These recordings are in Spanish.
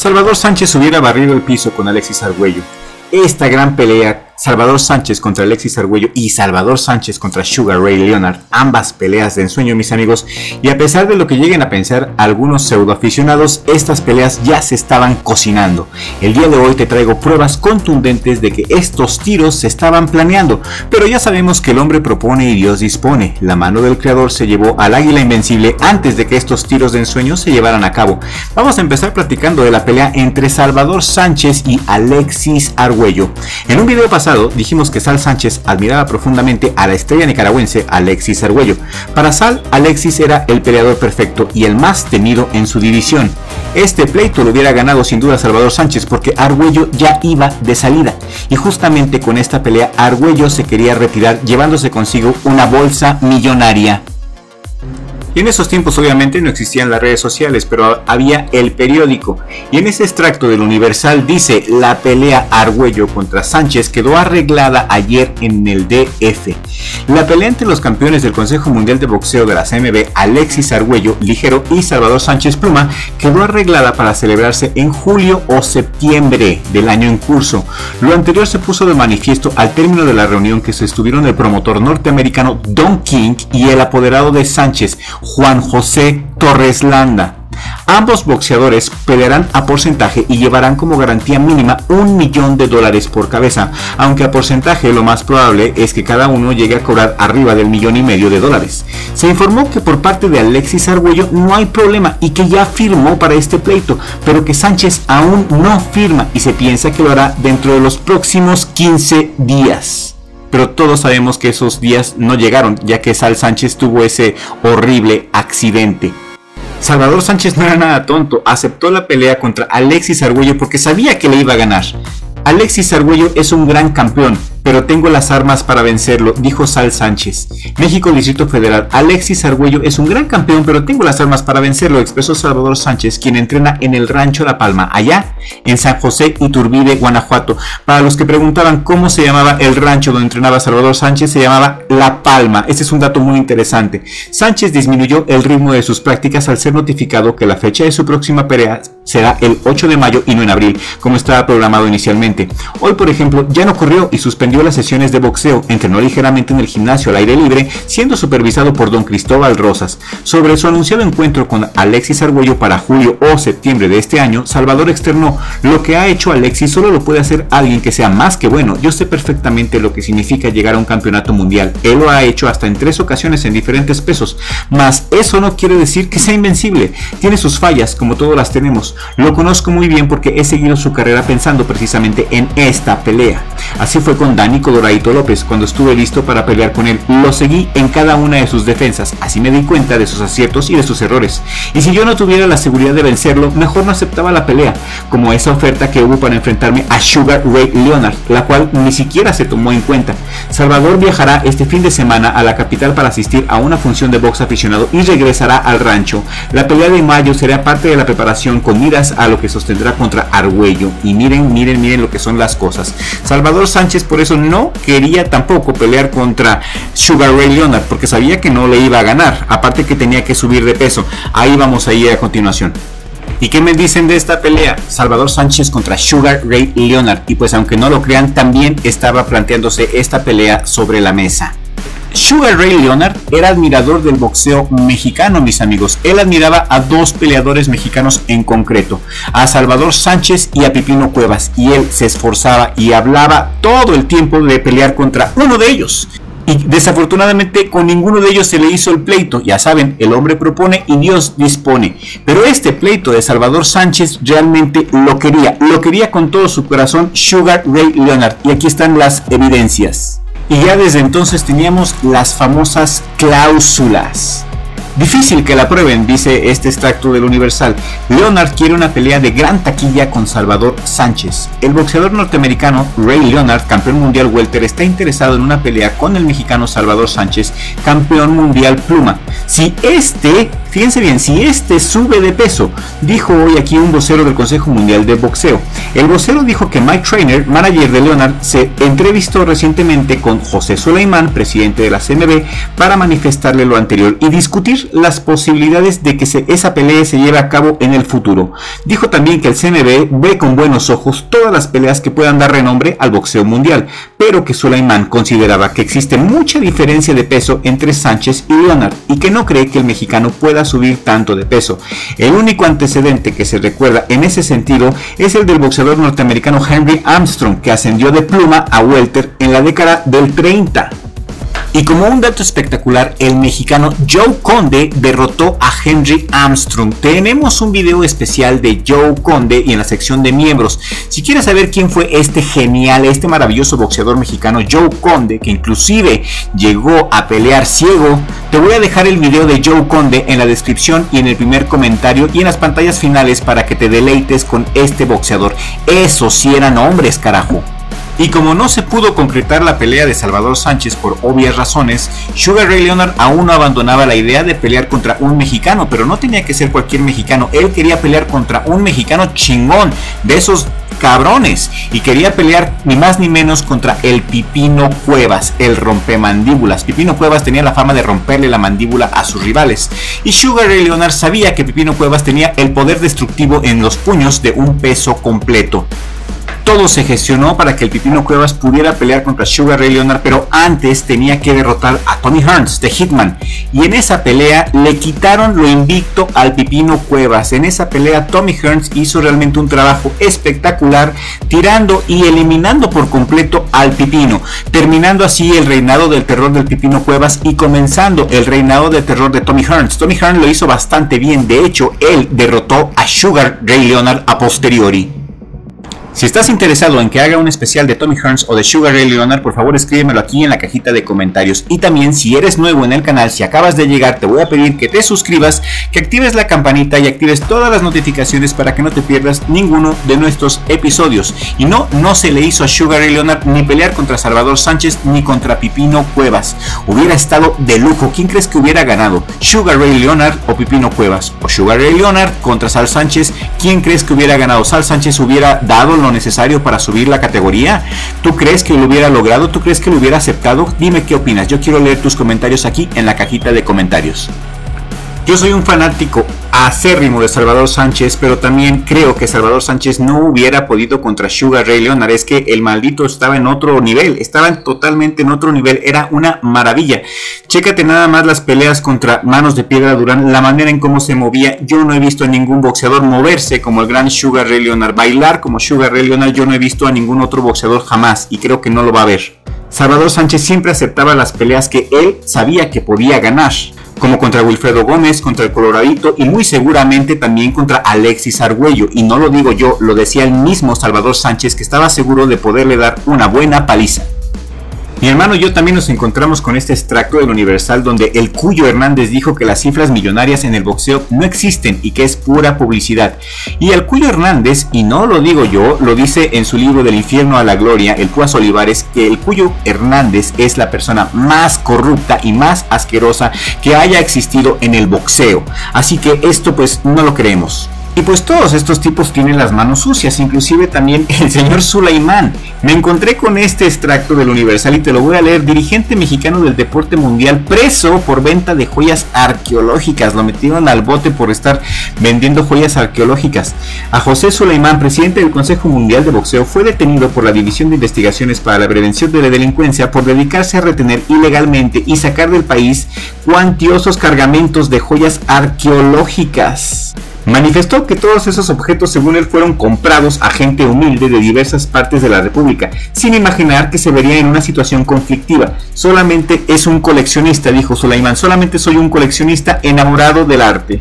Salvador Sánchez hubiera barrido el piso con Alexis Argüello. Esta gran pelea Salvador Sánchez contra Alexis Argüello y Salvador Sánchez contra Sugar Ray Leonard, ambas peleas de ensueño mis amigos, y a pesar de lo que lleguen a pensar algunos pseudoaficionados, estas peleas ya se estaban cocinando. El día de hoy te traigo pruebas contundentes de que estos tiros se estaban planeando, pero ya sabemos que el hombre propone y Dios dispone. La mano del creador se llevó al águila invencible antes de que estos tiros de ensueño se llevaran a cabo. Vamos a empezar platicando de la pelea entre Salvador Sánchez y Alexis Argüello. En un video pasado dijimos que Sal Sánchez admiraba profundamente a la estrella nicaragüense Alexis Argüello. Para Sal, Alexis era el peleador perfecto y el más temido en su división. Este pleito lo hubiera ganado sin duda Salvador Sánchez porque Argüello ya iba de salida y justamente con esta pelea Argüello se quería retirar llevándose consigo una bolsa millonaria. Y en esos tiempos obviamente no existían las redes sociales, pero había el periódico. Y en ese extracto del Universal dice, la pelea Argüello contra Sánchez quedó arreglada ayer en el DF. La pelea entre los campeones del Consejo Mundial de Boxeo de la CMB, Alexis Argüello Ligero y Salvador Sánchez Pluma, quedó arreglada para celebrarse en julio o septiembre del año en curso. Lo anterior se puso de manifiesto al término de la reunión que se estuvieron el promotor norteamericano Don King y el apoderado de Sánchez, Juan José Torres Landa. Ambos boxeadores pelearán a porcentaje y llevarán como garantía mínima un millón de dólares por cabeza, aunque a porcentaje lo más probable es que cada uno llegue a cobrar arriba del millón y medio de dólares. Se informó que por parte de Alexis Argüello no hay problema y que ya firmó para este pleito, pero que Sánchez aún no firma y se piensa que lo hará dentro de los próximos 15 días pero todos sabemos que esos días no llegaron, ya que Sal Sánchez tuvo ese horrible accidente. Salvador Sánchez no era nada tonto, aceptó la pelea contra Alexis Argüello porque sabía que le iba a ganar. Alexis Argüello es un gran campeón, pero tengo las armas para vencerlo, dijo Sal Sánchez. México Distrito Federal. Alexis Argüello es un gran campeón, pero tengo las armas para vencerlo, expresó Salvador Sánchez, quien entrena en el Rancho La Palma, allá en San José Iturbide, Guanajuato. Para los que preguntaban cómo se llamaba el rancho donde entrenaba Salvador Sánchez, se llamaba La Palma. Este es un dato muy interesante. Sánchez disminuyó el ritmo de sus prácticas al ser notificado que la fecha de su próxima pelea será el 8 de mayo y no en abril, como estaba programado inicialmente. Hoy, por ejemplo, ya no corrió y suspendió las sesiones de boxeo, entrenó ligeramente en el gimnasio al aire libre, siendo supervisado por don Cristóbal Rosas. Sobre su anunciado encuentro con Alexis Argüello para julio o septiembre de este año, Salvador externó, lo que ha hecho Alexis solo lo puede hacer alguien que sea más que bueno. Yo sé perfectamente lo que significa llegar a un campeonato mundial. Él lo ha hecho hasta en tres ocasiones en diferentes pesos, mas eso no quiere decir que sea invencible. Tiene sus fallas, como todas las tenemos. Lo conozco muy bien porque he seguido su carrera pensando precisamente en esta pelea. Así fue con Dani Codoradito López cuando estuve listo para pelear con él. Lo seguí en cada una de sus defensas. Así me di cuenta de sus aciertos y de sus errores. Y si yo no tuviera la seguridad de vencerlo, mejor no aceptaba la pelea, como esa oferta que hubo para enfrentarme a Sugar Ray Leonard, la cual ni siquiera se tomó en cuenta. Salvador viajará este fin de semana a la capital para asistir a una función de box aficionado y regresará al rancho. La pelea de mayo será parte de la preparación con a lo que sostendrá contra Argüello. Y miren, miren, miren lo que son las cosas. Salvador Sánchez por eso no quería tampoco pelear contra Sugar Ray Leonard, porque sabía que no le iba a ganar. Aparte que tenía que subir de peso. Ahí vamos a ir a continuación. ¿Y qué me dicen de esta pelea? Salvador Sánchez contra Sugar Ray Leonard. Y pues aunque no lo crean, también estaba planteándose esta pelea sobre la mesa. Sugar Ray Leonard era admirador del boxeo mexicano, mis amigos. Él admiraba a dos peleadores mexicanos en concreto, a Salvador Sánchez y a Pipino Cuevas, y él se esforzaba y hablaba todo el tiempo de pelear contra uno de ellos. Y desafortunadamente con ninguno de ellos se le hizo el pleito. Ya saben, el hombre propone y Dios dispone. Pero este pleito de Salvador Sánchez realmente lo quería. Lo quería con todo su corazón Sugar Ray Leonard. Y aquí están las evidencias y ya desde entonces teníamos las famosas cláusulas. Difícil que la prueben, dice este extracto del Universal. Leonard quiere una pelea de gran taquilla con Salvador Sánchez. El boxeador norteamericano Ray Leonard, campeón mundial welter, está interesado en una pelea con el mexicano Salvador Sánchez, campeón mundial pluma. Si este Fíjense bien, si este sube de peso, dijo hoy aquí un vocero del Consejo Mundial de Boxeo. El vocero dijo que Mike Trainer, manager de Leonard, se entrevistó recientemente con José Suleiman, presidente de la CMB, para manifestarle lo anterior y discutir las posibilidades de que esa pelea se lleve a cabo en el futuro. Dijo también que el CMB ve con buenos ojos todas las peleas que puedan dar renombre al boxeo mundial, pero que Suleiman consideraba que existe mucha diferencia de peso entre Sánchez y Leonard y que no cree que el mexicano pueda subir tanto de peso. El único antecedente que se recuerda en ese sentido es el del boxeador norteamericano Henry Armstrong, que ascendió de pluma a welter en la década del 30. Y como un dato espectacular, el mexicano Joe Conde derrotó a Henry Armstrong. Tenemos un video especial de Joe Conde y en la sección de miembros. Si quieres saber quién fue este genial, este maravilloso boxeador mexicano Joe Conde, que inclusive llegó a pelear ciego, te voy a dejar el video de Joe Conde en la descripción y en el primer comentario y en las pantallas finales para que te deleites con este boxeador. Esos sí eran hombres, carajo. Y como no se pudo concretar la pelea de Salvador Sánchez por obvias razones, Sugar Ray Leonard aún no abandonaba la idea de pelear contra un mexicano, pero no tenía que ser cualquier mexicano, él quería pelear contra un mexicano chingón, de esos cabrones, y quería pelear ni más ni menos contra el Pipino Cuevas, el rompemandíbulas. Pipino Cuevas tenía la fama de romperle la mandíbula a sus rivales, y Sugar Ray Leonard sabía que Pipino Cuevas tenía el poder destructivo en los puños de un peso completo todo se gestionó para que el Pipino Cuevas pudiera pelear contra Sugar Ray Leonard, pero antes tenía que derrotar a Tony Hearns de Hitman. Y en esa pelea le quitaron lo invicto al Pipino Cuevas. En esa pelea Tommy Hearns hizo realmente un trabajo espectacular, tirando y eliminando por completo al Pipino, terminando así el reinado del terror del Pipino Cuevas y comenzando el reinado del terror de Tommy Hearns. Tommy Hearns lo hizo bastante bien, de hecho él derrotó a Sugar Ray Leonard a posteriori. Si estás interesado en que haga un especial de Tommy Hearns o de Sugar Ray Leonard, por favor escríbemelo aquí en la cajita de comentarios. Y también si eres nuevo en el canal, si acabas de llegar, te voy a pedir que te suscribas, que actives la campanita y actives todas las notificaciones para que no te pierdas ninguno de nuestros episodios. Y no, no se le hizo a Sugar Ray Leonard ni pelear contra Salvador Sánchez ni contra Pipino Cuevas. Hubiera estado de lujo. ¿Quién crees que hubiera ganado? Sugar Ray Leonard o Pipino Cuevas. O Sugar Ray Leonard contra Sal Sánchez. ¿Quién crees que hubiera ganado? Sal Sánchez hubiera dado lo necesario para subir la categoría? ¿Tú crees que lo hubiera logrado? ¿Tú crees que lo hubiera aceptado? Dime qué opinas. Yo quiero leer tus comentarios aquí en la cajita de comentarios. Yo soy un fanático acérrimo de Salvador Sánchez, pero también creo que Salvador Sánchez no hubiera podido contra Sugar Ray Leonard. Es que el maldito estaba en otro nivel, estaba totalmente en otro nivel, era una maravilla. Chécate nada más las peleas contra Manos de Piedra Durán, la manera en cómo se movía. Yo no he visto a ningún boxeador moverse como el gran Sugar Ray Leonard, bailar como Sugar Ray Leonard. Yo no he visto a ningún otro boxeador jamás y creo que no lo va a ver. Salvador Sánchez siempre aceptaba las peleas que él sabía que podía ganar como contra Wilfredo Gómez, contra el Coloradito y muy seguramente también contra Alexis Argüello. Y no lo digo yo, lo decía el mismo Salvador Sánchez que estaba seguro de poderle dar una buena paliza. Mi hermano y yo también nos encontramos con este extracto del Universal donde el Cuyo Hernández dijo que las cifras millonarias en el boxeo no existen y que es pura publicidad. Y el Cuyo Hernández, y no lo digo yo, lo dice en su libro Del infierno a la gloria, el Púas Olivares, que el Cuyo Hernández es la persona más corrupta y más asquerosa que haya existido en el boxeo. Así que esto pues no lo creemos. Y pues todos estos tipos tienen las manos sucias, inclusive también el señor Sulaimán. Me encontré con este extracto del Universal y te lo voy a leer. Dirigente mexicano del deporte mundial preso por venta de joyas arqueológicas. Lo metieron al bote por estar vendiendo joyas arqueológicas. A José Sulaimán, presidente del Consejo Mundial de Boxeo, fue detenido por la División de Investigaciones para la Prevención de la Delincuencia por dedicarse a retener ilegalmente y sacar del país cuantiosos cargamentos de joyas arqueológicas. Manifestó que todos esos objetos según él fueron comprados a gente humilde de diversas partes de la República, sin imaginar que se vería en una situación conflictiva. Solamente es un coleccionista, dijo Sulaimán, solamente soy un coleccionista enamorado del arte.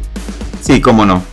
Sí, cómo no.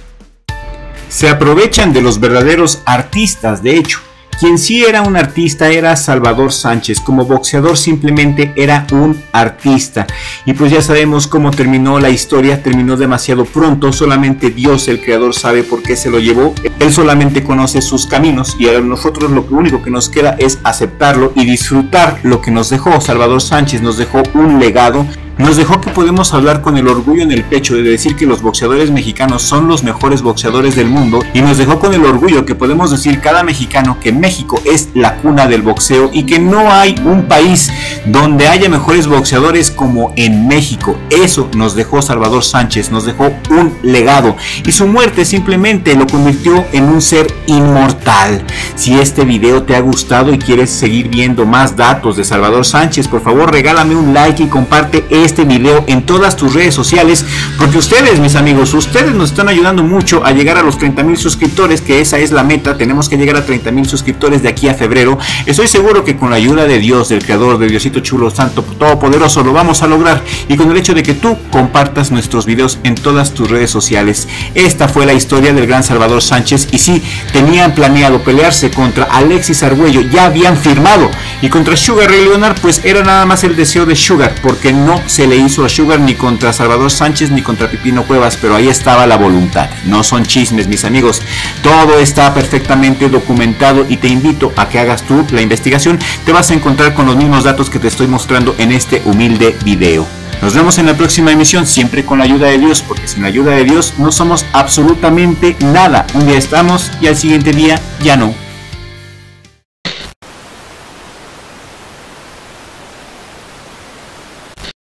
Se aprovechan de los verdaderos artistas, de hecho. Quien sí era un artista era Salvador Sánchez, como boxeador simplemente era un artista. Y pues ya sabemos cómo terminó la historia, terminó demasiado pronto, solamente Dios el creador sabe por qué se lo llevó, él solamente conoce sus caminos. Y a nosotros lo único que nos queda es aceptarlo y disfrutar lo que nos dejó. Salvador Sánchez nos dejó un legado nos dejó que podemos hablar con el orgullo en el pecho de decir que los boxeadores mexicanos son los mejores boxeadores del mundo y nos dejó con el orgullo que podemos decir cada mexicano que México es la cuna del boxeo y que no hay un país donde haya mejores boxeadores como en México. Eso nos dejó Salvador Sánchez, nos dejó un legado y su muerte simplemente lo convirtió en un ser inmortal. Si este video te ha gustado y quieres seguir viendo más datos de Salvador Sánchez, por favor regálame un like y comparte este video en todas tus redes sociales, porque ustedes, mis amigos, ustedes nos están ayudando mucho a llegar a los 30 mil suscriptores, que esa es la meta, tenemos que llegar a 30 mil suscriptores de aquí a febrero. Estoy seguro que con la ayuda de Dios, del Creador, de Diosito Chulo, Santo, Todopoderoso, lo vamos a lograr. Y con el hecho de que tú compartas nuestros videos en todas tus redes sociales. Esta fue la historia del gran Salvador Sánchez y si tenían planeado pelearse contra Alexis Argüello, ya habían firmado. Y contra Sugar Ray Leonard, pues era nada más el deseo de Sugar, porque no se le hizo a Sugar ni contra Salvador Sánchez ni contra Pipino Cuevas, pero ahí estaba la voluntad. No son chismes, mis amigos. Todo está perfectamente documentado y te invito a que hagas tú la investigación. Te vas a encontrar con los mismos datos que te estoy mostrando en este humilde video. Nos vemos en la próxima emisión, siempre con la ayuda de Dios, porque sin la ayuda de Dios no somos absolutamente nada. Un día estamos y al siguiente día ya no.